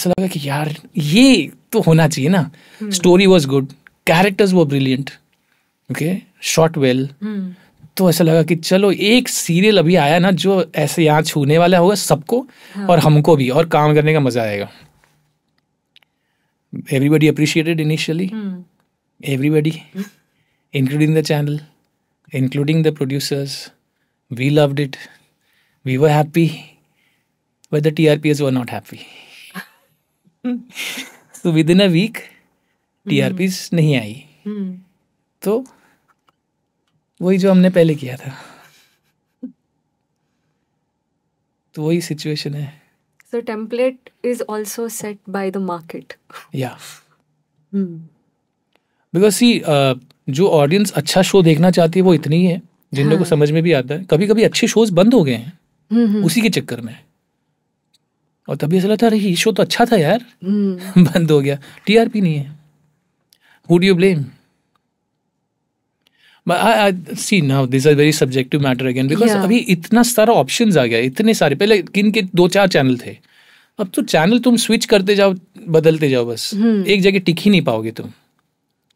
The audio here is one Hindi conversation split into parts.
ऐसा लगा कि यार ये तो होना चाहिए ना। स्टोरी वॉज़ गुड कैरेक्टर्स वो ब्रिलियंट ओके शॉर्ट वेल तो ऐसा लगा कि चलो एक सीरियल अभी आया ना जो ऐसे यहाँ छूने वाला होगा सबको हाँ। और हमको भी और काम करने का मज़ा आएगा। Everybody appreciated initially hmm, everybody, including the channel, including the producers. We loved it. We were happy, but the were not not happy. so within a week, TRPs नहीं आई हम्म, तो वही जो हमने पहले किया था तो वही सिचुएशन है So template is also set by the market. Yeah. Because see जो ऑडियंस अच्छा शो देखना चाहती है वो इतनी ही है जिन लोगों को हाँ। समझ में भी आता है कभी कभी अच्छे शोज़ बंद हो गए हैं हम्म, उसी के चक्कर में और तभी ऐसा लगता अरे ये शो तो अच्छा था यार। हम्म, बंद हो गया। टीआरपी नहीं है। Who do you blame see now this are very subjective matter again because अभी इतना सारा ऑप्शंस आ गया इतने सारे। पहले किन के दो चार चैनल थे। अब तो चैनल तुम स्विच करते जाओ बदलते जाओ बस। हम्म। एक जगह टिक ही नहीं पाओगे तुम।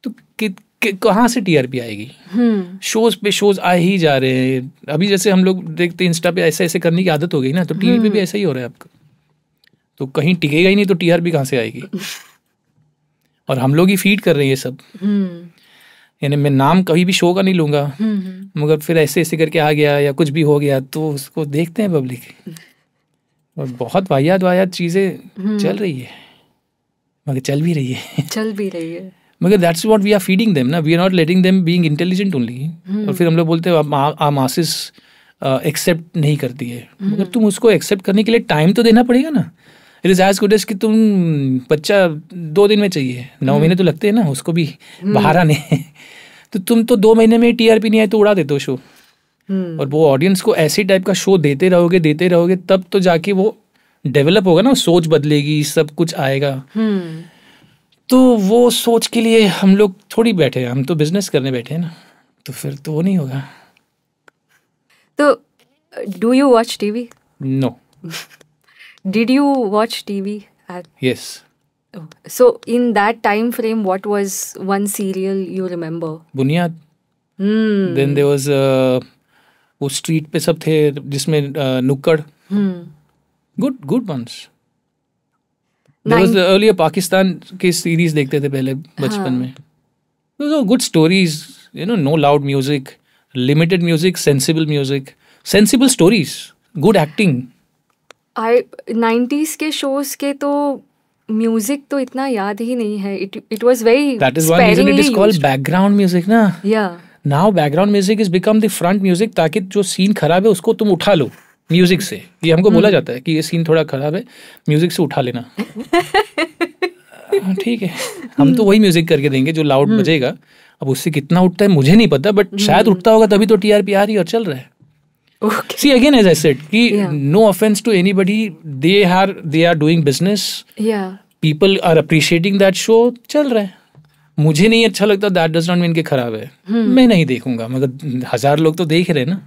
तो कि, कि, कहाँ से टीआरपी आएगी? हम्म, शोज़ पे शोज़ आ ही जा रहे हैं। अभी जैसे हम लोग देखते इंस्टा पे ऐसे ऐसे करने की आदत हो गई ना तो टीवी पे भी ऐसा ही हो रहा है आपका। तो कहीं टिकेगा ही नहीं तो टीआरपी कहाँ से आएगी? और हम लोग ही फ़ीड कर रहे हैं ये सब। हम्म, यानी मैं नाम कभी भी शो का नहीं लूँगा। हम्म, मगर फिर ऐसे ऐसे करके आ गया या कुछ भी हो गया तो उसको देखते हैं पब्लिक और बहुत वाहियात वाहियात चीज़ें चल रही है। मगर चल भी रही है। चल भी रही है। मगर that's what we are feeding them ना। We are not letting them being intelligent only और फिर हम लोग बोलते हैं आ मासिस एक्सेप्ट नहीं करती है। मगर तुम उसको एक्सेप्ट करने के लिए टाइम तो देना पड़ेगा ना। It is as good as कि तुम बच्चा दो दिन में चाहिए। नौ महीने तो लगते हैं ना उसको भी बाहर आने तो तुम तो दो महीने में टीआरपी नहीं आए तो उड़ा देते हो शो। हम्म, और वो ऑडियंस को ऐसी टाइप का शो देते रहोगे देते रहोगे तब तो जाके वो डेवलप होगा ना सोच बदलेगी सब कुछ आएगा। हम्म, तो वो सोच के लिए हम लोग थोड़ी बैठे हैं हम तो बिज़नेस करने बैठे हैं ना तो फिर तो वो नहीं होगा। तो do you watch TV no did you watch TV at yes so in that time frame what was one serial you remember? Buniyaad hmm. Then there was वो स्ट्रीट पे सब थे जिसमें uh, Nukkad. Hmm. Good good once there was earlier Pakistan की सीरीज़ देखते थे पहले बचपन हाँ। में। Good stories you know no loud music limited music sensible music sensible stories good acting I 90s के शोज़ के तो म्यूज़िक तो इतना याद ही नहीं है। It it was very that is one reason it is called background music ना? या now background music is become the front music ताकि जो सीन खराब है उसको तुम उठा लो म्यूज़िक से। ये हमको बोला जाता है कि ये सीन थोड़ा खराब है म्यूज़िक से उठा लेना। हाँ, ठीक है। हम तो वही म्यूज़िक करके देंगे जो लाउड बजेगा। अब उससे कितना उठता है मुझे नहीं पता बट शायद उठता होगा तभी तो टीआरपी आ रही और चल रहा है। Okay See again, as I said, ki, Yeah. no offense to anybody, they are they are doing business. Yeah. People are appreciating that show. चल रहा है मुझे नहीं अच्छा लगता दैट डज नॉट मीन कि खराब है मैं नहीं देखूँगा मगर हज़ार लोग तो देख रहे हैं ना